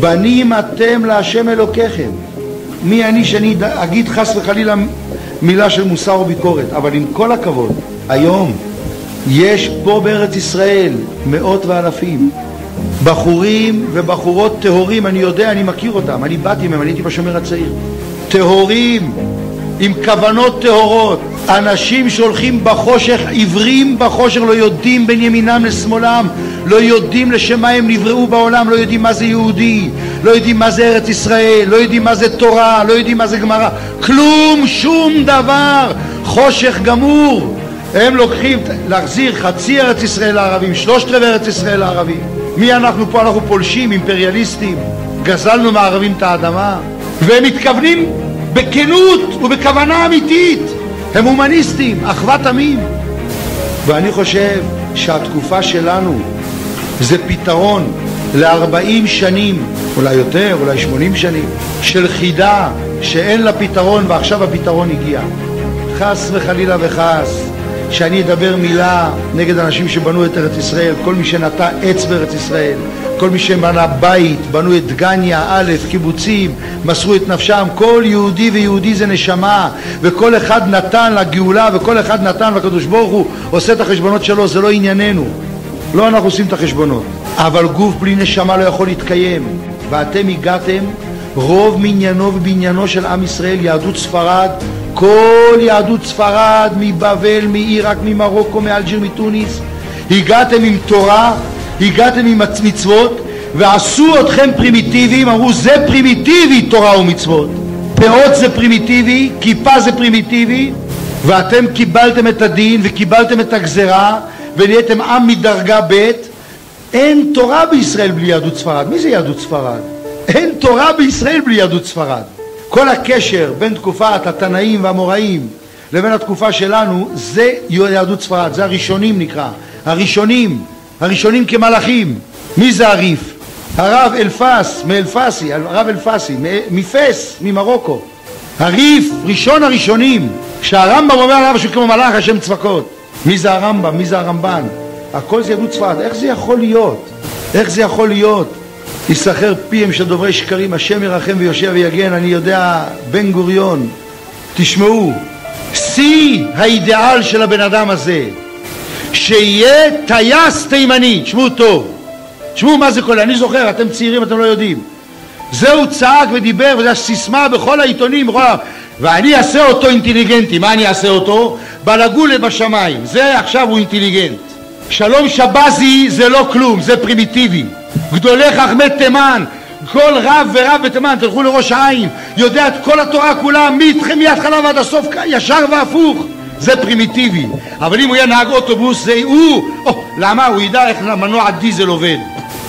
בנים אתם להשם אלוקיכם. מי אני שאני אגיד חס וחלילה מילה של מוסר או ביקורת, אבל עם כל הכבוד, היום יש פה בארץ ישראל מאות ואלפים בחורים ובחורות טהורים, אני יודע, אני מכיר אותם, אני באתי מהם, אני הייתי בשומר הצעיר. טהורים, עם כוונות טהורות, אנשים שהולכים בחושך, עיוורים בחושך, לא יודעים בין ימינם לשמאלם, לא יודעים לשם מה הם נבראו בעולם, לא יודעים מה זה יהודי, לא יודעים מה זה ארץ ישראל, לא יודעים מה זה תורה, לא יודעים מה זה גמרא, כלום, שום דבר, חושך גמור. הם לוקחים, להחזיר חצי ארץ ישראל לערבים, שלושת רבעי ארץ ישראל לערבים. מי אנחנו פה? אנחנו פולשים, אימפריאליסטים, גזלנו מהערבים את האדמה, והם מתכוונים בכנות ובכוונה אמיתית. הם הומניסטים, אחוות עמים. ואני חושב שהתקופה שלנו זה פתרון ל-40 שנים, אולי יותר, אולי 80 שנים, של חידה שאין לה פתרון ועכשיו הפתרון הגיע. חס וחלילה וחס שאני אדבר מילה נגד אנשים שבנו את ארץ ישראל, כל מי שנטע עץ בארץ ישראל, כל מי שבנה בית, בנו את דגניה, א', קיבוצים, מסרו את נפשם, כל יהודי ויהודי זה נשמה, וכל אחד נתן לגאולה, וכל אחד נתן, והקדוש ברוך הוא עושה את החשבונות שלו, זה לא ענייננו. לא אנחנו עושים את החשבונות. אבל גוף בלי נשמה לא יכול להתקיים. ואתם הגעתם, רוב מניינו ובניינו של עם ישראל, יהדות ספרד, כל יהדות ספרד, מבבל, מעיראק, ממרוקו, מאלג'יר, מתוניס, הגעתם עם תורה, הגעתם עם מצוות, ועשו אתכם פרימיטיביים, אמרו זה פרימיטיבי תורה ומצוות. פאות זה פרימיטיבי, כיפה זה פרימיטיבי, ואתם קיבלתם את הדין וקיבלתם את הגזרה ונהייתם עם מדרגה ב' אין תורה בישראל בלי יהדות ספרד. מי זה יהדות ספרד? אין תורה בישראל בלי יהדות ספרד. כל הקשר בין תקופת התנאים והאמוראים לבין התקופה שלנו זה יהדות ספרד, זה הראשונים נקרא, הראשונים, הראשונים כמלאכים. מי זה הריף? הרב אלפס, מאלפסי, הרב אלפסי, מפס, ממרוקו. הריף, ראשון הראשונים, שהרמב"ם אומר עליו שהוא כמו מלאך השם צבקות. מי זה הרמב"ם? מי זה הרמב"ן? הכל זה יהדות ספרד. איך זה יכול להיות? איך זה יכול להיות? יסחר פיהם של דוברי שקרים, השם ירחם ויושב ויגן, אני יודע, בן גוריון, תשמעו, שיא האידיאל של הבן אדם הזה, שיהיה טייס תימני, תשמעו טוב, תשמעו מה זה כולל, אני זוכר, אתם צעירים, אתם לא יודעים, זה הוא צעק ודיבר, וזו הסיסמה בכל העיתונים, בכל... ואני אעשה אותו אינטליגנטי, מה אני אעשה אותו? בלגולה בשמיים, זה עכשיו הוא אינטליגנט. שלום שבזי זה לא כלום, זה פרימיטיבי. גדולי חכמי תימן, כל רב ורב בתימן, תלכו לראש העין, יודע את כל התורה כולה, מההתחלה ועד הסוף, ישר והפוך. זה פרימיטיבי. אבל אם הוא יהיה נהג אוטובוס, זה הוא. או, למה? הוא ידע איך מנוע דיזל עובד.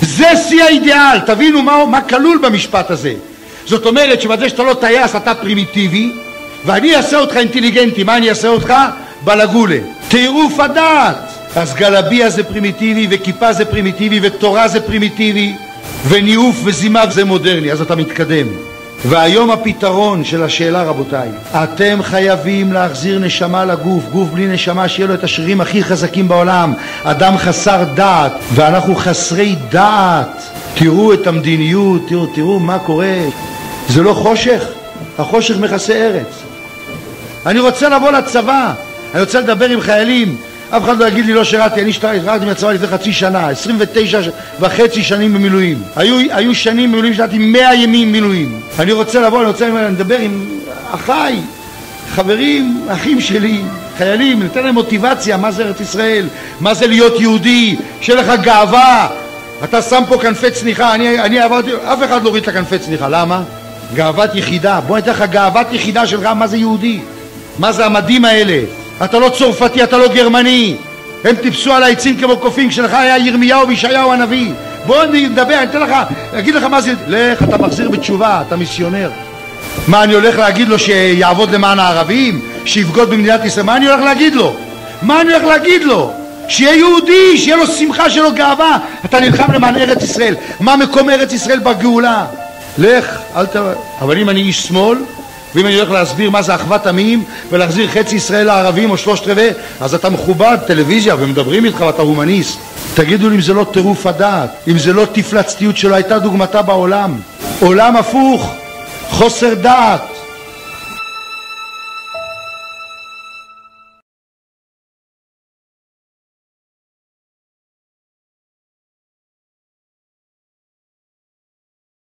זה שיא האידיאל, תבינו מה, מה כלול במשפט הזה. זאת אומרת שבזה שאתה לא טייס אתה פרימיטיבי, ואני אעשה אותך אינטליגנטי, מה אני אעשה אותך? בלגולה. טירוף הדעת. אז גלביה זה פרימיטיבי, וכיפה זה פרימיטיבי, ותורה זה פרימיטיבי, וניאוף וזימה זה מודרני, אז אתה מתקדם. והיום הפתרון של השאלה רבותיי, אתם חייבים להחזיר נשמה לגוף, גוף בלי נשמה שיהיה לו את השרירים הכי חזקים בעולם, אדם חסר דעת ואנחנו חסרי דעת, תראו את המדיניות, תראו, תראו מה קורה, זה לא חושך, החושך מכסה ארץ. אני רוצה לבוא לצבא, אני רוצה לדבר עם חיילים, אף אחד לא יגיד לי לא שירתי, אני שירתי מהצבא לפני חצי שנה, 29 וחצי שנים במילואים. היו, היו שנים במילואים שירתי 100 ימים מילואים. אני רוצה לבוא, אני רוצה לדבר עם אחיי, חברים, אחים שלי, חיילים, ניתן להם מוטיבציה, מה זה ארץ ישראל, מה זה להיות יהודי, שיהיה לך גאווה. אתה שם פה כנפי צניחה, אני, אני עברתי, אף אחד לא הוריד את הכנפי צניחה, למה? גאוות יחידה. בוא ניתן לך גאוות יחידה שלך, מה זה יהודי? מה זה המדים האלה? אתה לא צרפתי, אתה לא גרמני. הם טיפסו על העצים כמו קופים, כשלך היה ירמיהו וישעיהו הנביא. בוא נדבר, אני אתן לך, אגיד לך מה זה, לך, אתה מחזיר בתשובה, אתה מיסיונר. מה, אני הולך להגיד לו שיעבוד למען הערבים? שיבגוד במדינת ישראל? מה אני הולך להגיד לו? מה אני הולך להגיד לו? שיהיה יהודי, שיהיה לו שמחה, שיהיה לו גאווה. אתה נלחם למען ארץ ישראל. מה מקום ארץ ישראל בגאולה? לך, אל ת... אבל אם אני איש שמאל, ואם אני הולך להסביר מה זה אחוות עמים ולהחזיר חצי ישראל לערבים או שלושת רבעי אז אתה מכובד, טלוויזיה, ומדברים איתך ואתה הומניסט. תגידו לי אם זה לא טירוף הדעת, אם זה לא תפלצתיות שלא הייתה דוגמתה בעולם. עולם הפוך, חוסר דעת